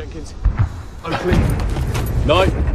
Jenkins. Oakley. Knight.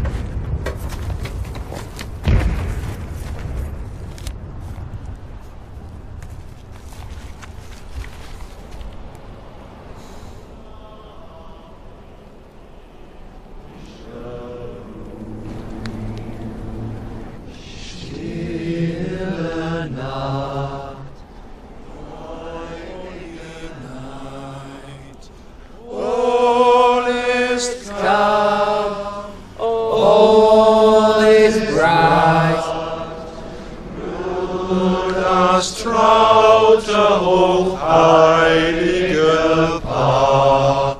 Das traute hochheilige Paar.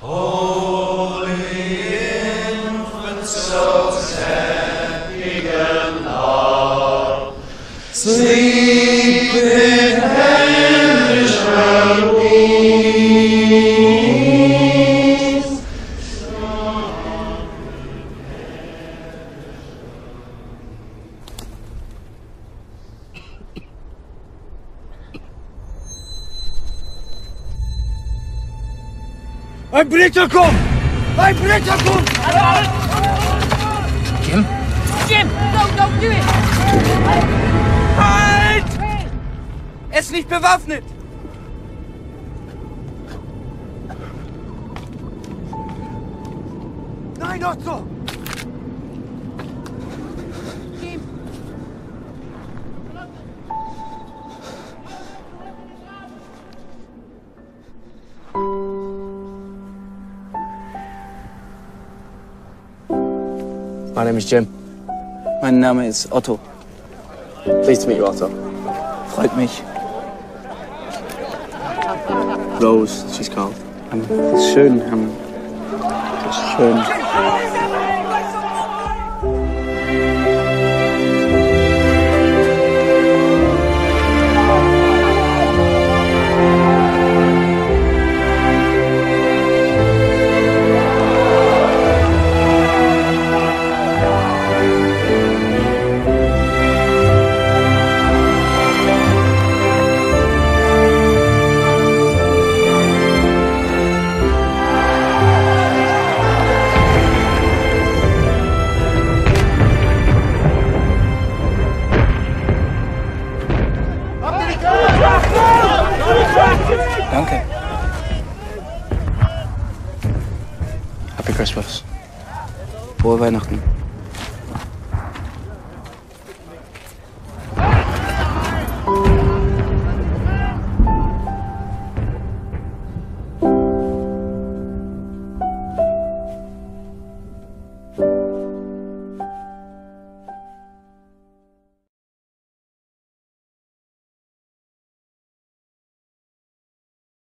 Holy infant, so happy and love. Sleep in hellish Ein Blitzer kommt! Ein Blitzer kommt! Jim? Jim, no, don't do it! Halt! Er ist nicht bewaffnet! Nein, Otto! My name is Jim. Mein Name ist Otto. Pleased to meet you, Otto. Freut mich. Rose, she's called. Ist schön. Ist schön. Danke. Happy Christmas. Frohe Weihnachten.